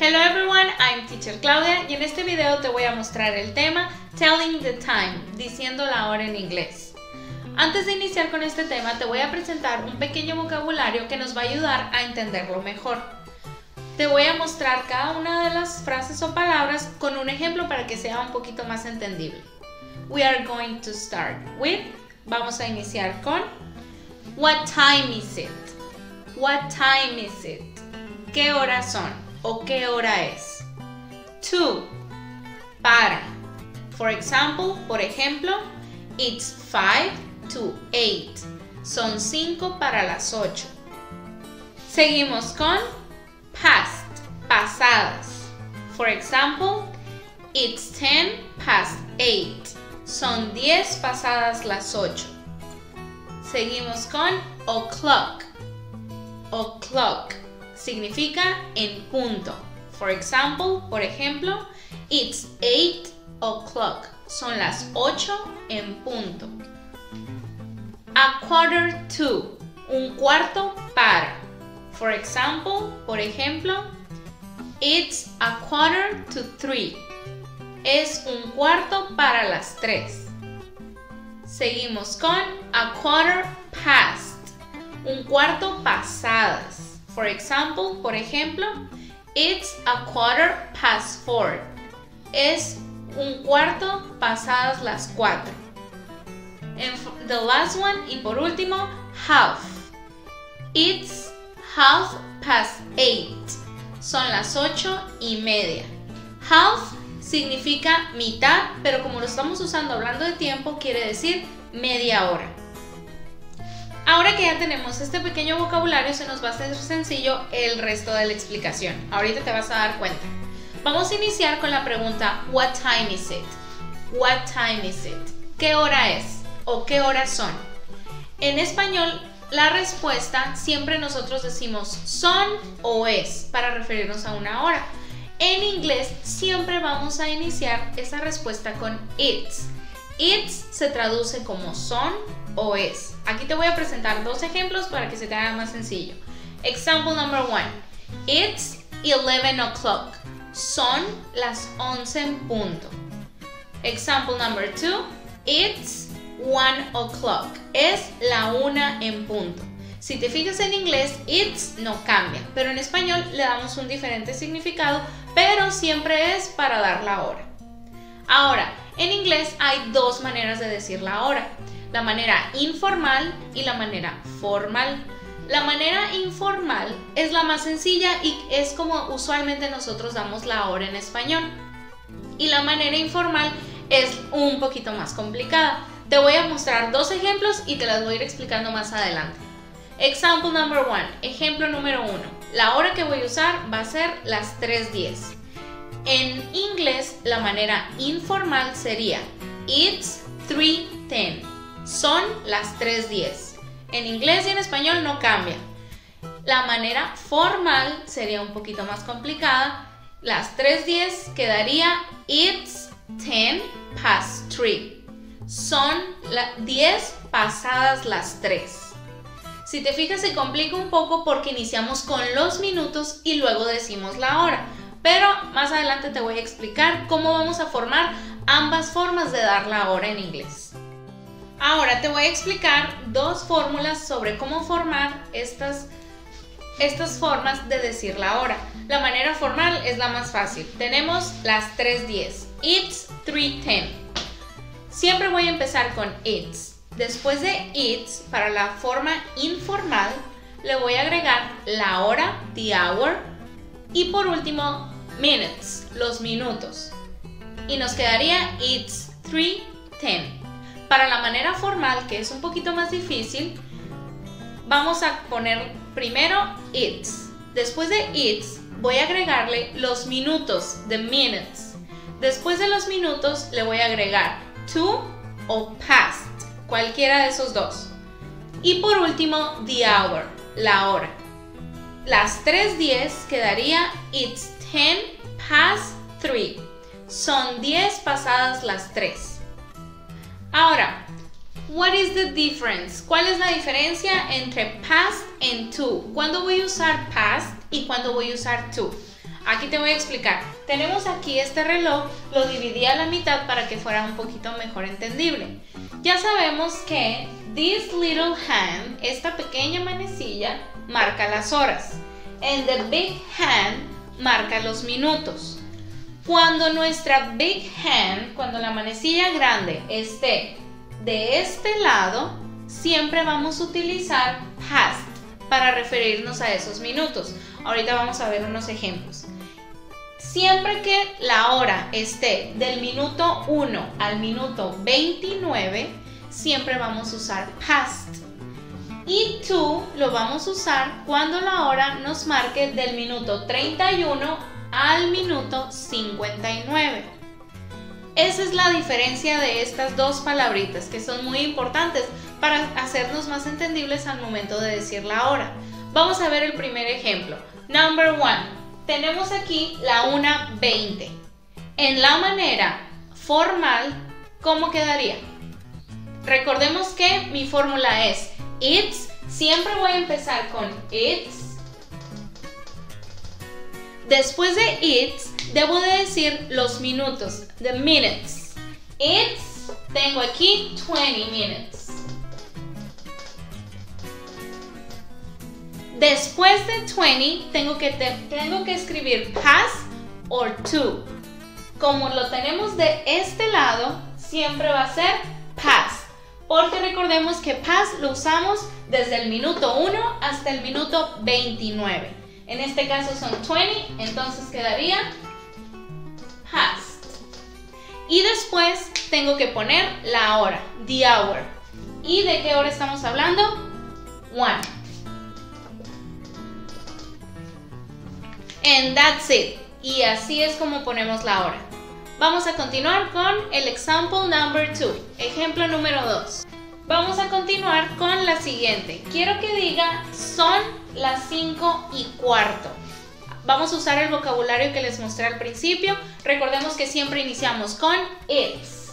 Hello everyone, I'm Teacher Claudia y en este video te voy a mostrar el tema Telling the Time, diciendo la hora en inglés. Antes de iniciar con este tema te voy a presentar un pequeño vocabulario que nos va a ayudar a entenderlo mejor. Te voy a mostrar cada una de las frases o palabras con un ejemplo para que sea un poquito más entendible. We are going to start with, vamos a iniciar con What time is it? What time is it? ¿Qué horas son? ¿O qué hora es? To. Para. For example, por ejemplo, it's 5 to 8. Son 5 para las 8. Seguimos con past, pasadas. For example, it's 10 past 8. Son 10 pasadas las 8. Seguimos con o'clock. O'clock significa en punto. For example, por ejemplo, it's 8 o'clock. Son las 8 en punto. A quarter to, un cuarto para. For example, por ejemplo, it's a quarter to three. Es un cuarto para las 3. Seguimos con a quarter past, un cuarto pasadas. For example, por ejemplo, it's a quarter past four. Es un cuarto pasadas las cuatro. And the last one, y por último, half. It's half past eight. Son las ocho y media. Half significa mitad, pero como lo estamos usando hablando de tiempo, quiere decir media hora. Ahora que ya tenemos este pequeño vocabulario, se nos va a hacer sencillo el resto de la explicación. Ahorita te vas a dar cuenta. Vamos a iniciar con la pregunta What time is it? What time is it? ¿Qué hora es? ¿O qué horas son? En español, la respuesta siempre nosotros decimos son o es para referirnos a una hora. En inglés siempre vamos a iniciar esa respuesta con it's. It's se traduce como son o es. Aquí te voy a presentar dos ejemplos para que se te haga más sencillo. Example number one. It's 11 o'clock. Son las 11 en punto. Example number two. It's 1 o'clock. Es la 1 en punto. Si te fijas en inglés, it's no cambia, pero en español le damos un diferente significado, pero siempre es para dar la hora. Ahora, en inglés hay dos maneras de decir la hora, la manera informal y la manera formal. La manera informal es la más sencilla y es como usualmente nosotros damos la hora en español. Y la manera informal es un poquito más complicada. Te voy a mostrar dos ejemplos y te las voy a ir explicando más adelante. Example number one, ejemplo número uno. La hora que voy a usar va a ser las 3.10. En inglés, la manera informal sería It's 3.10. Son las 3.10. En inglés y en español no cambia. La manera formal sería un poquito más complicada. Las 3.10 quedaría It's 10 past 3. Son las 10 pasadas las 3. Si te fijas se complica un poco porque iniciamos con los minutos y luego decimos la hora. Pero más adelante te voy a explicar cómo vamos a formar ambas formas de dar la hora en inglés. Ahora te voy a explicar dos fórmulas sobre cómo formar estas, estas formas de decir la hora. La manera formal es la más fácil. Tenemos las 3.10. It's 3.10. Siempre voy a empezar con it's. Después de it's, para la forma informal, le voy a agregar la hora, the hour, y por último, minutes, los minutos. Y nos quedaría it's 3.10. Para la manera formal, que es un poquito más difícil, vamos a poner primero it's. Después de it's, voy a agregarle los minutos, the minutes. Después de los minutos, le voy a agregar to o past, cualquiera de esos dos. Y por último, the hour, la hora. Las 3.10 quedaría it's 10 past 3. Son 10 pasadas las 3. Ahora, What is the difference? ¿Cuál es la diferencia entre past and to? ¿Cuándo voy a usar past y cuándo voy a usar to? Aquí te voy a explicar. Tenemos aquí este reloj, lo dividí a la mitad para que fuera un poquito mejor entendible. Ya sabemos que this little hand, esta pequeña manecilla, marca las horas. And the big hand marca los minutos. Cuando nuestra big hand, cuando la manecilla grande esté de este lado, siempre vamos a utilizar past para referirnos a esos minutos. Ahorita vamos a ver unos ejemplos. Siempre que la hora esté del minuto 1 al minuto 29, siempre vamos a usar past. Y to lo vamos a usar cuando la hora nos marque del minuto 31 al minuto 59. Esa es la diferencia de estas dos palabritas que son muy importantes para hacernos más entendibles al momento de decir la hora. Vamos a ver el primer ejemplo. Number one tenemos aquí la 1.20. En la manera formal, ¿cómo quedaría? Recordemos que mi fórmula es it's, siempre voy a empezar con it's. Después de it's, debo de decir los minutos, the minutes. It's, tengo aquí 20 minutes. Después de 20 tengo que, tengo que escribir past or to. Como lo tenemos de este lado, siempre va a ser past. Porque recordemos que past lo usamos desde el minuto 1 hasta el minuto 29. En este caso son 20, entonces quedaría past. Y después tengo que poner la hora, the hour. ¿Y de qué hora estamos hablando? One. And that's it. Y así es como ponemos la hora. Vamos a continuar con el example number 2, ejemplo número 2. Vamos a continuar con la siguiente. Quiero que diga son las 5 y cuarto. Vamos a usar el vocabulario que les mostré al principio. Recordemos que siempre iniciamos con it's.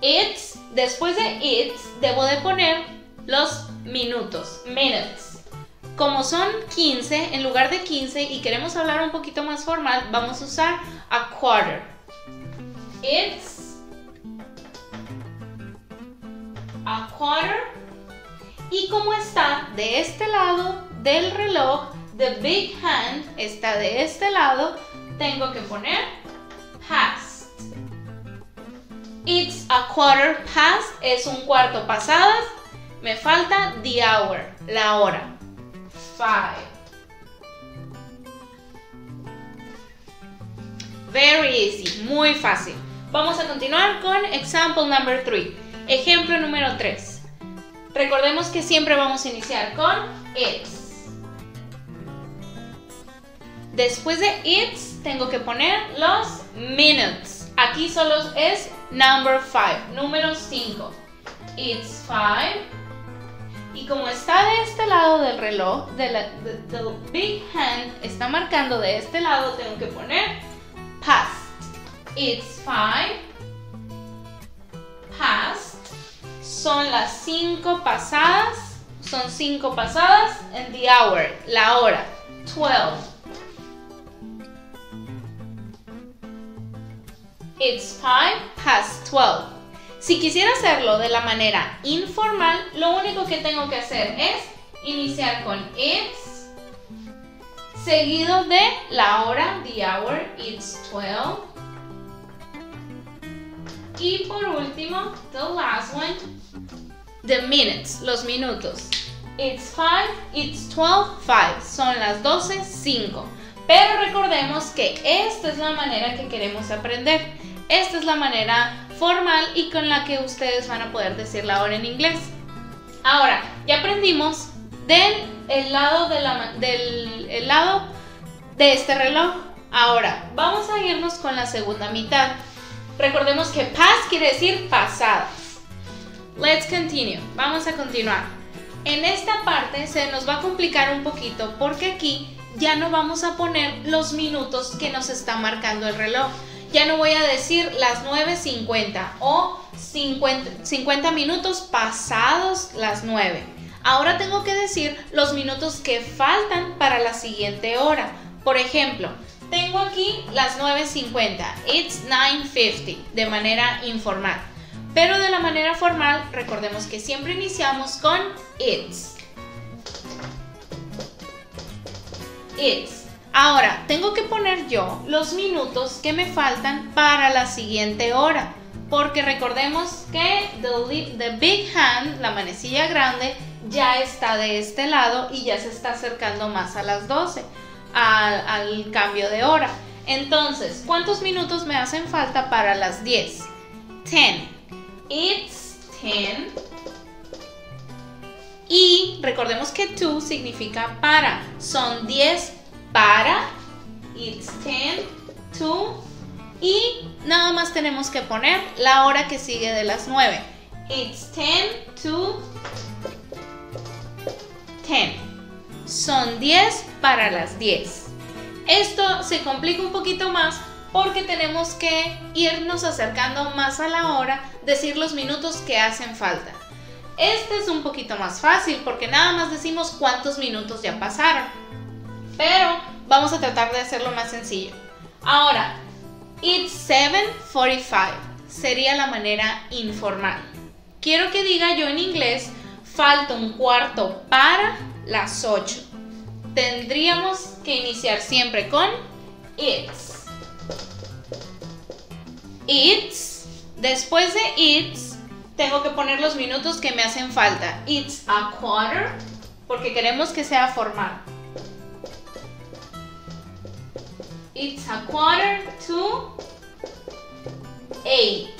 It's, después de it's, debo de poner los minutos, minutes. Como son 15, en lugar de 15 y queremos hablar un poquito más formal, vamos a usar a quarter. It's a quarter. Y como está de este lado del reloj, the big hand está de este lado, tengo que poner past. It's a quarter past, es un cuarto pasadas. Me falta the hour, la hora five. Very easy, muy fácil. Vamos a continuar con example number 3. Ejemplo número 3. Recordemos que siempre vamos a iniciar con it's. Después de it's tengo que poner los minutes. Aquí solo es number 5, número 5. It's 5 y como está de este lado del reloj, de la big hand está marcando de este lado, tengo que poner past. It's five. Past. Son las cinco pasadas. Son cinco pasadas. And the hour, la hora. Twelve. It's five past twelve. Si quisiera hacerlo de la manera informal, lo único que tengo que hacer es iniciar con it's, seguido de la hora, the hour, it's 12. Y por último, the last one, the minutes, los minutos. It's 5, it's 12, 5. Son las 12, 5. Pero recordemos que esta es la manera que queremos aprender. Esta es la manera formal y con la que ustedes van a poder decir la hora en inglés. Ahora, ya aprendimos del lado de, la, del lado de este reloj. Ahora, vamos a irnos con la segunda mitad. Recordemos que past quiere decir pasadas. Let's continue. Vamos a continuar. En esta parte se nos va a complicar un poquito porque aquí ya no vamos a poner los minutos que nos está marcando el reloj ya no voy a decir las 9.50 o 50, 50 minutos pasados las 9. Ahora tengo que decir los minutos que faltan para la siguiente hora. Por ejemplo, tengo aquí las 9.50. It's 9.50 de manera informal. Pero de la manera formal, recordemos que siempre iniciamos con it's. It's. Ahora, tengo que poner yo los minutos que me faltan para la siguiente hora. Porque recordemos que the, Big Hand, la manecilla grande, ya está de este lado y ya se está acercando más a las 12, al, cambio de hora. Entonces, ¿cuántos minutos me hacen falta para las 10? 10. It's 10. Y recordemos que to significa para. Son 10 para. It's 10 to. Y nada más tenemos que poner la hora que sigue de las 9. It's 10 to 10. Son 10 para las 10. Esto se complica un poquito más porque tenemos que irnos acercando más a la hora, decir los minutos que hacen falta. Este es un poquito más fácil porque nada más decimos cuántos minutos ya pasaron. Pero vamos a tratar de hacerlo más sencillo. Ahora, it's 7:45 sería la manera informal. Quiero que diga yo en inglés, falta un cuarto para las 8. Tendríamos que iniciar siempre con it's. It's. Después de it's, tengo que poner los minutos que me hacen falta. It's a quarter, porque queremos que sea formal. It's a quarter to eight.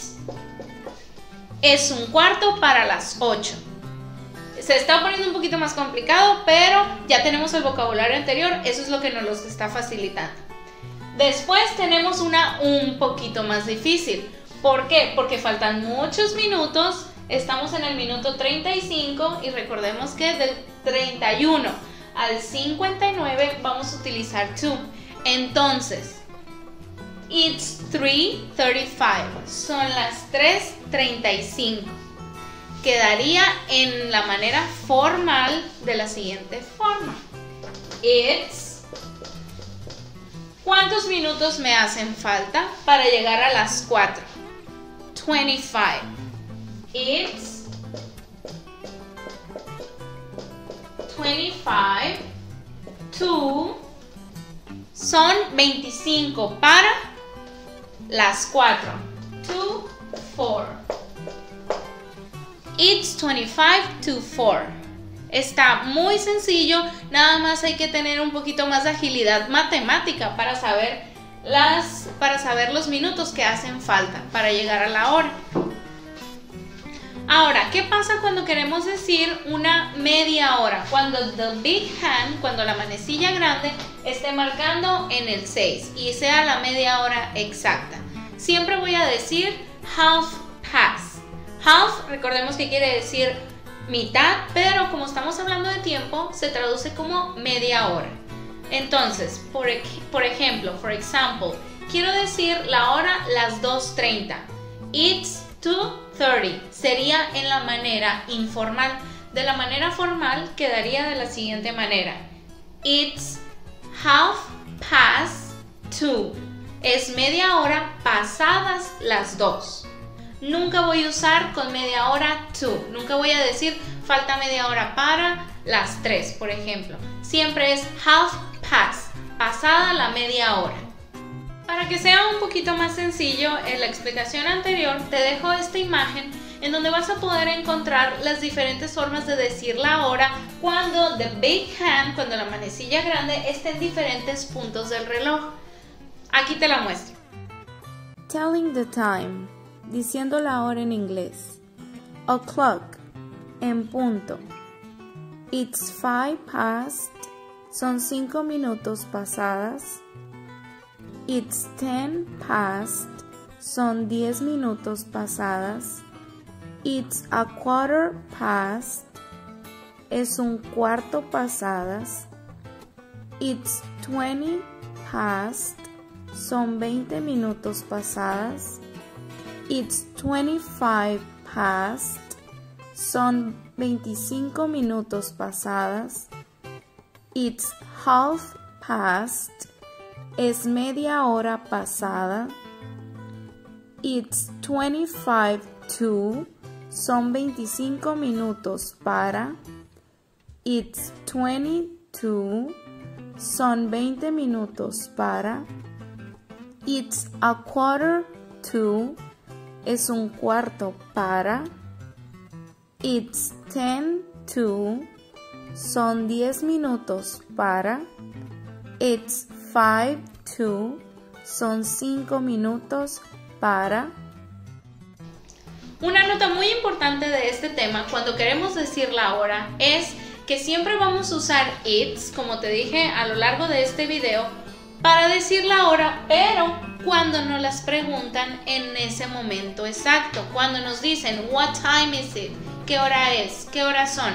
Es un cuarto para las 8. Se está poniendo un poquito más complicado, pero ya tenemos el vocabulario anterior, eso es lo que nos lo está facilitando. Después tenemos una un poquito más difícil. ¿Por qué? Porque faltan muchos minutos. Estamos en el minuto 35 y recordemos que del 31 al 59 vamos a utilizar to. Entonces, it's 3.35. Son las 3.35. Quedaría en la manera formal de la siguiente forma. It's ¿Cuántos minutos me hacen falta para llegar a las 4? 25. It's 25 to son 25 para las 4. 2, 4. It's 25 to 4. Está muy sencillo, nada más hay que tener un poquito más de agilidad matemática para saber las para saber los minutos que hacen falta para llegar a la hora. Ahora, ¿qué pasa cuando queremos decir una media hora? Cuando the big hand, cuando la manecilla grande esté marcando en el 6 y sea la media hora exacta. Siempre voy a decir half past. Half, recordemos que quiere decir mitad, pero como estamos hablando de tiempo, se traduce como media hora. Entonces, por, por ejemplo, for example, quiero decir la hora las 2.30. It's 2.30 sería en la manera informal. De la manera formal quedaría de la siguiente manera. It's half past 2. Es media hora pasadas las 2. Nunca voy a usar con media hora to. Nunca voy a decir falta media hora para las 3, por ejemplo. Siempre es half past, pasada la media hora. Para que sea un poquito más sencillo, en la explicación anterior te dejo esta imagen en donde vas a poder encontrar las diferentes formas de decir la hora cuando the big hand, cuando la manecilla grande esté en diferentes puntos del reloj. Aquí te la muestro. Telling the time diciendo la hora en inglés. O'clock, en punto. It's five past, son cinco minutos pasadas. It's ten past, son diez minutos pasadas. It's a quarter past, es un cuarto pasadas. It's twenty past, son veinte minutos pasadas. It's 25 past. Son 25 minutos pasadas. It's half past. Es media hora pasada. It's 25 to. Son 25 minutos para. It's 22. Son 20 minutos para. It's a quarter to. Es un cuarto para. It's 10 to. Son 10 minutos para. It's 5 to. Son 5 minutos para. Una nota muy importante de este tema cuando queremos decir la hora es que siempre vamos a usar it's, como te dije a lo largo de este video, para decir la hora, pero cuando nos las preguntan en ese momento exacto, cuando nos dicen what time is it, qué hora es, qué horas son,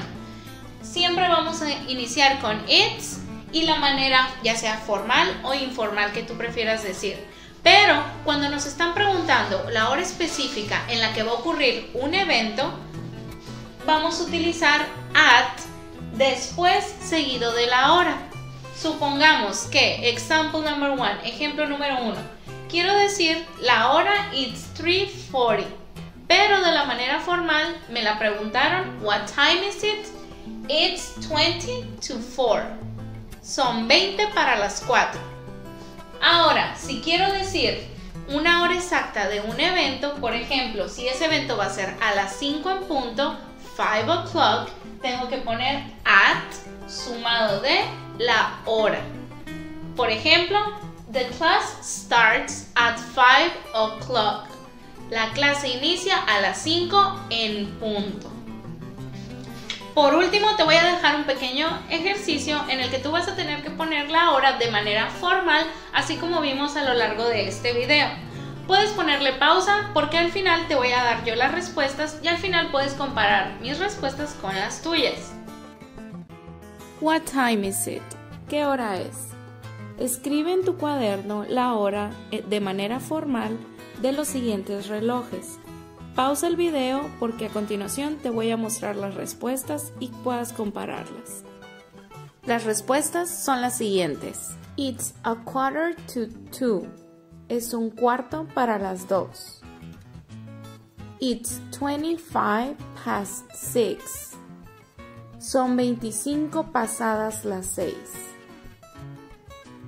siempre vamos a iniciar con it's y la manera ya sea formal o informal que tú prefieras decir. Pero cuando nos están preguntando la hora específica en la que va a ocurrir un evento, vamos a utilizar at después seguido de la hora. Supongamos que, example number one, ejemplo número uno, quiero decir la hora it's 3.40, pero de la manera formal me la preguntaron, what time is it? It's 20 to 4. Son 20 para las 4. Ahora, si quiero decir una hora exacta de un evento, por ejemplo, si ese evento va a ser a las 5 en punto, 5 o'clock, tengo que poner at sumado de la hora. Por ejemplo, the class starts at 5 o'clock. La clase inicia a las 5 en punto. Por último, te voy a dejar un pequeño ejercicio en el que tú vas a tener que poner la hora de manera formal, así como vimos a lo largo de este video. Puedes ponerle pausa porque al final te voy a dar yo las respuestas y al final puedes comparar mis respuestas con las tuyas. What time is it? ¿Qué hora es? Escribe en tu cuaderno la hora eh, de manera formal de los siguientes relojes. Pausa el video porque a continuación te voy a mostrar las respuestas y puedas compararlas. Las respuestas son las siguientes. It's a quarter to two. Es un cuarto para las dos. It's 25 past six. Son 25 pasadas las 6.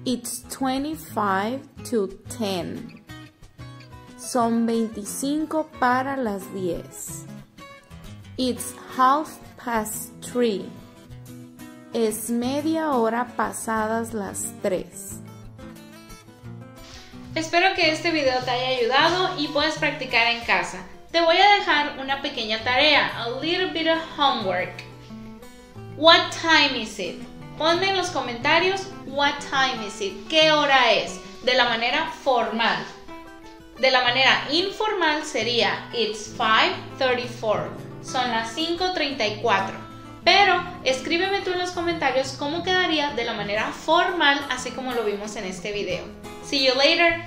It's 25 to 10. Son 25 para las 10. It's half past 3. Es media hora pasadas las 3. Espero que este video te haya ayudado y puedas practicar en casa. Te voy a dejar una pequeña tarea, a little bit of homework. What time is it? Ponme en los comentarios what time is it, qué hora es, de la manera formal. De la manera informal sería it's 5:34, son las 5:34. Pero escríbeme tú en los comentarios cómo quedaría de la manera formal, así como lo vimos en este video. See you later.